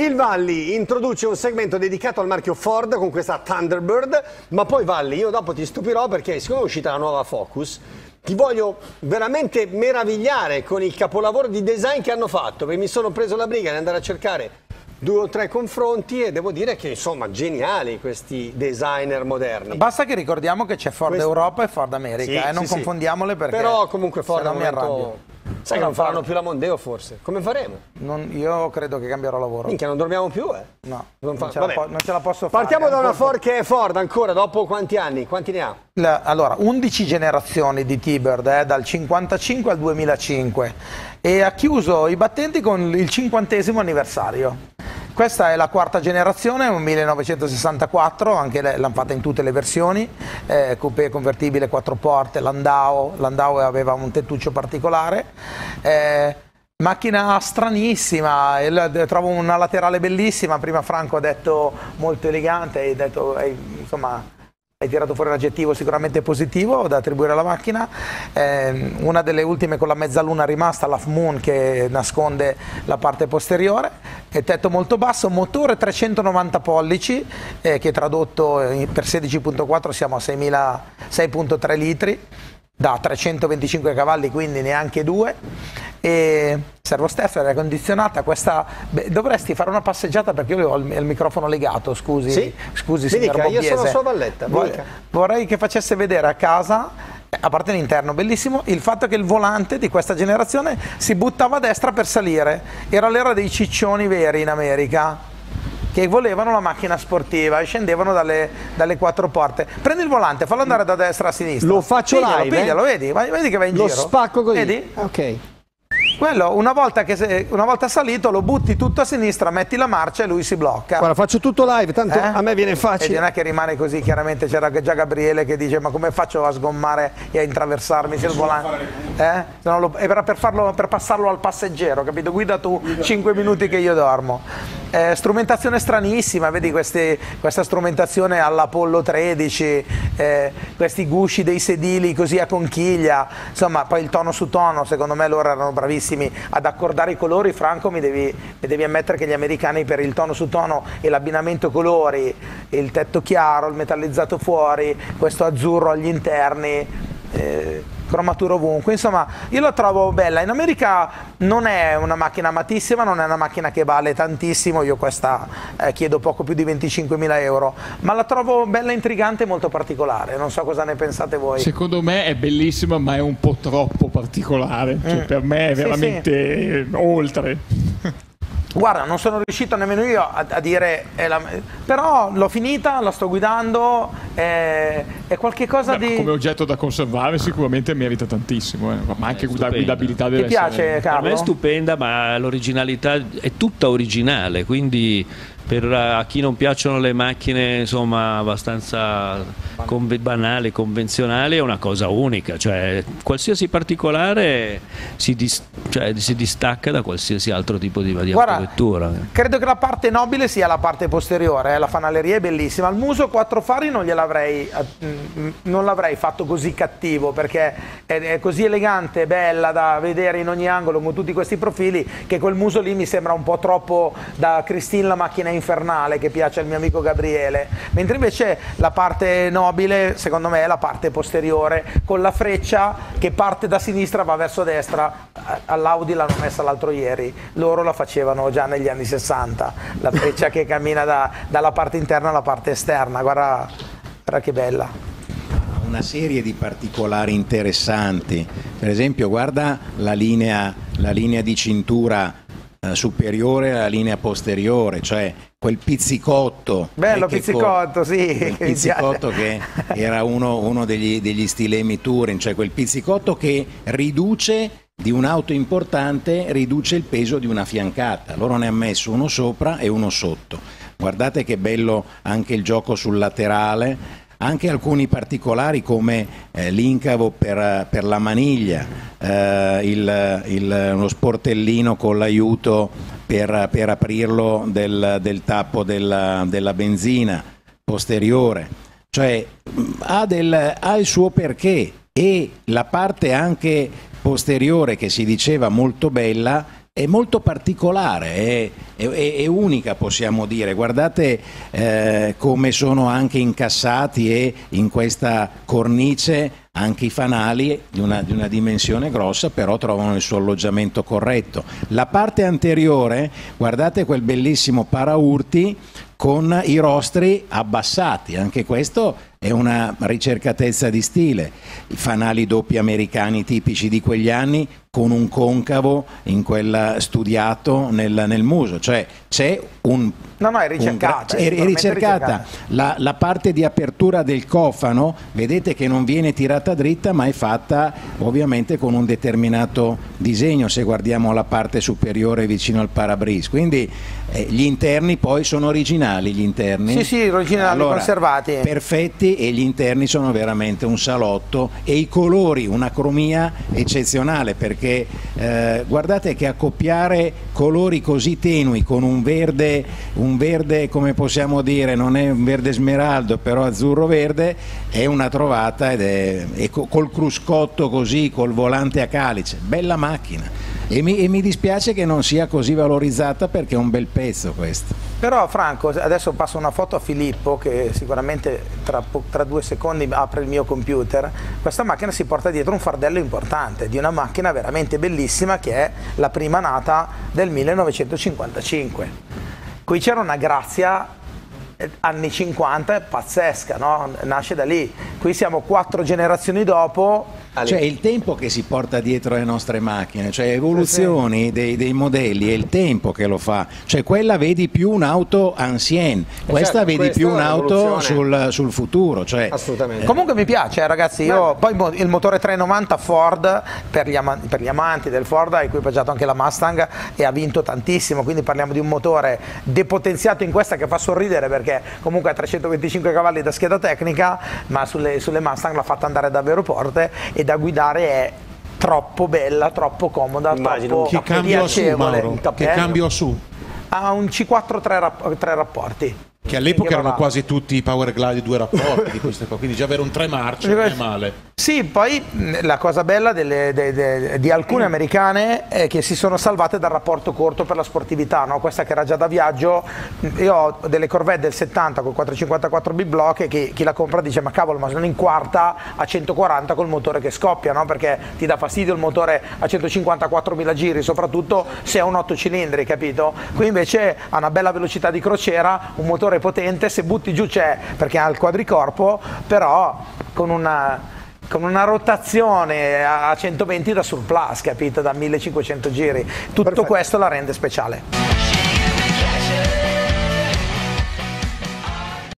Il Valli introduce un segmento dedicato al marchio Ford con questa Thunderbird, ma poi Valli, io dopo ti stupirò perché siccome è uscita la nuova Focus, ti voglio veramente meravigliare con il capolavoro di design che hanno fatto, perché mi sono preso la briga di andare a cercare due o tre confronti e devo dire che insomma geniali questi designer moderni. Basta che ricordiamo che c'è Ford Quest... Europa e Ford America sì, e eh, non sì, confondiamole perché Però comunque Ford non mi arrabbio. Sai che non faranno più la Mondeo forse? Come faremo? Non, io credo che cambierò lavoro. Minchia, non dormiamo più, eh? No, non, non, ce, la non ce, la posso fare. Partiamo da una Ford che è Ford ancora, dopo quanti anni? Quanti ne ha? La, allora, 11 generazioni di T-Bird, eh, dal 55 al 2005 e ha chiuso i battenti con il cinquantesimo anniversario. Questa è la quarta generazione, un 1964, anche l'hanno fatta in tutte le versioni, eh, coupé convertibile, quattro porte, Landau, Landau aveva un tettuccio particolare. Eh, macchina stranissima, trovo una laterale bellissima, prima Franco ha detto molto elegante, hai detto, hai, insomma, hai tirato fuori un aggettivo sicuramente positivo da attribuire alla macchina, eh, una delle ultime con la mezzaluna rimasta, la Moon che nasconde la parte posteriore, e tetto molto basso, motore 390 pollici eh, che tradotto per 16.4 siamo a 6.3 litri da 325 cavalli quindi neanche due. E servo stessa, aria condizionata questa beh, dovresti fare una passeggiata perché io ho il, il microfono legato scusi, sì? scusi signor dica, io sono sua valletta vorrei, vorrei che facesse vedere a casa a parte l'interno, bellissimo, il fatto che il volante di questa generazione si buttava a destra per salire, era l'era dei ciccioni veri in America che volevano la macchina sportiva e scendevano dalle, dalle, quattro porte. Prendi il volante, fallo andare da destra a sinistra. Lo faccio piglialo, live. Piglialo, eh? vedi, vedi che va in Lo giro. Lo spacco così. Vedi? Ok. Quello, una volta, che, una volta salito, lo butti tutto a sinistra, metti la marcia e lui si blocca. Guarda, faccio tutto live, tanto eh? a me viene facile. E non è che rimane così, chiaramente c'era già Gabriele che dice ma come faccio a sgommare e a intraversarmi se il volante... Eh? Lo, per, per, farlo, per passarlo al passeggero, capito? Guida tu 5 minuti che io dormo. Eh, strumentazione stranissima, vedi questi, questa strumentazione all'Apollo 13, eh, questi gusci dei sedili così a conchiglia, insomma poi il tono su tono, secondo me loro erano bravissimi ad accordare i colori, Franco mi devi, mi devi ammettere che gli americani per il tono su tono e l'abbinamento colori, il tetto chiaro, il metallizzato fuori, questo azzurro agli interni, eh, cromatura ovunque, insomma io la trovo bella, in America non è una macchina amatissima, non è una macchina che vale tantissimo, io questa eh, chiedo poco più di 25.000 euro, ma la trovo bella, intrigante e molto particolare, non so cosa ne pensate voi. Secondo me è bellissima ma è un po' troppo particolare, cioè, mm. per me è veramente sì, sì. oltre. Guarda, non sono riuscito nemmeno io a, a dire, la, però l'ho finita, la sto guidando, è, è qualche cosa Beh, di... Come oggetto da conservare sicuramente merita tantissimo, eh, ma anche la guidabilità deve Ti piace, essere... Carlo? Per me è stupenda, ma l'originalità è tutta originale, quindi per a chi non piacciono le macchine insomma abbastanza conve banali, convenzionali è una cosa unica, cioè qualsiasi particolare si, dis cioè, si distacca da qualsiasi altro tipo di, di Guarda, autovettura. Credo che la parte nobile sia la parte posteriore, eh? la fanaleria è bellissima, il muso quattro fari non gliel'avrei eh, non l'avrei fatto così cattivo perché è, è così elegante, bella da vedere in ogni angolo con tutti questi profili che quel muso lì mi sembra un po' troppo da Christine la macchina in infernale che piace al mio amico Gabriele, mentre invece la parte nobile secondo me è la parte posteriore con la freccia che parte da sinistra va verso destra, all'Audi l'hanno messa l'altro ieri, loro la facevano già negli anni 60, la freccia che cammina da, dalla parte interna alla parte esterna, guarda, guarda che bella. Una serie di particolari interessanti. Per esempio, guarda la linea, la linea di cintura eh, superiore alla linea posteriore, cioè quel pizzicotto. Bello pizzicotto, sì. Quel pizzicotto che era uno, uno degli, degli stilemi Touring, cioè quel pizzicotto che riduce di un'auto importante, riduce il peso di una fiancata. Loro ne hanno messo uno sopra e uno sotto. Guardate che bello anche il gioco sul laterale, anche alcuni particolari come eh, l'incavo per, per, la maniglia, eh, il, il, uno sportellino con l'aiuto per, per aprirlo del, del tappo della, della, benzina posteriore, cioè ha, del, ha il suo perché e la parte anche posteriore che si diceva molto bella è molto particolare, è, è, è, unica possiamo dire. Guardate eh, come sono anche incassati e in questa cornice anche i fanali di una, di una, dimensione grossa però trovano il suo alloggiamento corretto. La parte anteriore, guardate quel bellissimo paraurti con i rostri abbassati, anche questo è una ricercatezza di stile. I fanali doppi americani tipici di quegli anni con un concavo in quella studiato nel, nel muso, cioè c'è un... No, no, è ricercata. Un, è, è ricercata. La, la, parte di apertura del cofano, vedete che non viene tirata dritta, ma è fatta ovviamente con un determinato disegno, se guardiamo la parte superiore vicino al parabris. Quindi eh, gli interni poi sono originali, gli interni. Sì, sì, originali, allora, conservati. Perfetti e gli interni sono veramente un salotto e i colori, una cromia eccezionale perché eh, guardate che accoppiare colori così tenui con un verde, un verde come possiamo dire, non è un verde smeraldo però azzurro verde, è una trovata ed è, è col cruscotto così, col volante a calice, bella macchina. E mi, e mi, dispiace che non sia così valorizzata perché è un bel pezzo questo. Però Franco, adesso passo una foto a Filippo che sicuramente tra, tra, due secondi apre il mio computer. Questa macchina si porta dietro un fardello importante di una macchina veramente bellissima che è la prima nata del 1955. Qui c'era una grazia eh, anni 50 pazzesca, no? nasce da lì. Qui siamo quattro generazioni dopo cioè il tempo che si porta dietro le nostre macchine, cioè evoluzioni dei, dei, modelli, è il tempo che lo fa. Cioè quella vedi più un'auto ancienne, questa certo, vedi più un'auto sul, sul, futuro. Cioè, Assolutamente. Eh. Comunque mi piace, eh, ragazzi. Io, poi il motore 390 Ford, per gli, amanti, per gli amanti del Ford, ha equipaggiato anche la Mustang e ha vinto tantissimo. Quindi parliamo di un motore depotenziato in questa che fa sorridere perché comunque ha 325 cavalli da scheda tecnica, ma sulle, sulle Mustang l'ha fatta andare davvero forte e da guidare è troppo bella, troppo comoda, Immagino. troppo che cambio su? Che cambio su? Ha un C4 tre, rapp- tre rapporti. Che all'epoca erano quasi tutti i Power Glide due rapporti di queste qua, quindi già avere un tre marce non è male. Sì, poi la cosa bella delle, de, de, di alcune americane è che si sono salvate dal rapporto corto per la sportività, no? questa che era già da viaggio, io ho delle Corvette del 70 con 454 b block e chi, chi, la compra dice ma cavolo ma sono in quarta a 140 col motore che scoppia, no? perché ti dà fastidio il motore a 154.000 giri, soprattutto se ha un 8 cilindri, capito? Qui invece ha una bella velocità di crociera, un motore potente, se butti giù c'è perché ha il quadricorpo, però con una con una rotazione a 120 da surplus, capito? Da 1500 giri. Tutto Perfetto. questo la rende speciale.